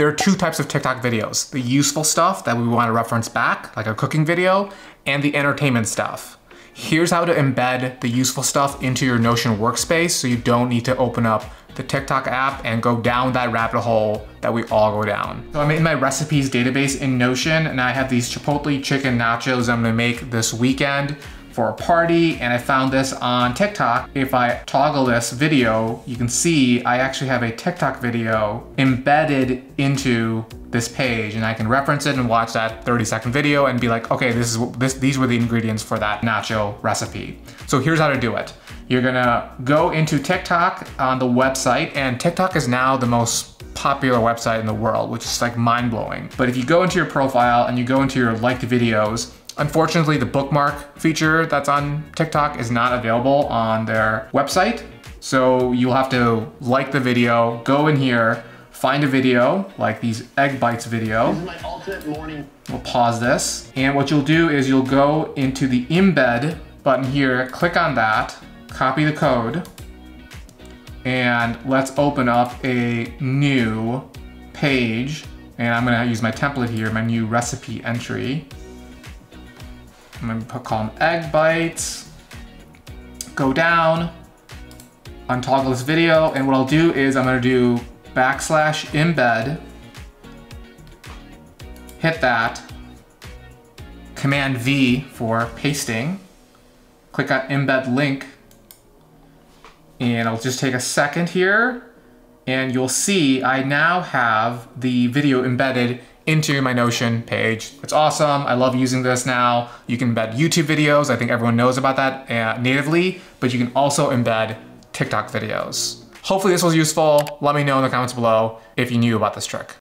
there are two types of TikTok videos. The useful stuff that we want to reference back, like a cooking video, and the entertainment stuff. Here's how to embed the useful stuff into your Notion workspace so you don't need to open up the TikTok app and go down that rabbit hole that we all go down. So I'm in my recipes database in Notion and I have these Chipotle chicken nachos I'm gonna make this weekend for a party and I found this on TikTok. If I toggle this video, you can see I actually have a TikTok video embedded into this page and I can reference it and watch that 30 second video and be like, okay, this is this these were the ingredients for that nacho recipe. So here's how to do it. You're gonna go into TikTok on the website and TikTok is now the most popular website in the world, which is like mind blowing. But if you go into your profile and you go into your liked videos, Unfortunately, the bookmark feature that's on TikTok is not available on their website. So you'll have to like the video, go in here, find a video, like these egg bites video. We'll pause this. And what you'll do is you'll go into the embed button here, click on that, copy the code, and let's open up a new page. And I'm gonna use my template here, my new recipe entry. I'm gonna put, call them egg bites. Go down, untoggle this video, and what I'll do is I'm gonna do backslash embed, hit that, Command V for pasting, click on embed link, and I'll just take a second here, and you'll see I now have the video embedded into my Notion page. It's awesome. I love using this now. You can embed YouTube videos. I think everyone knows about that uh, natively, but you can also embed TikTok videos. Hopefully this was useful. Let me know in the comments below if you knew about this trick.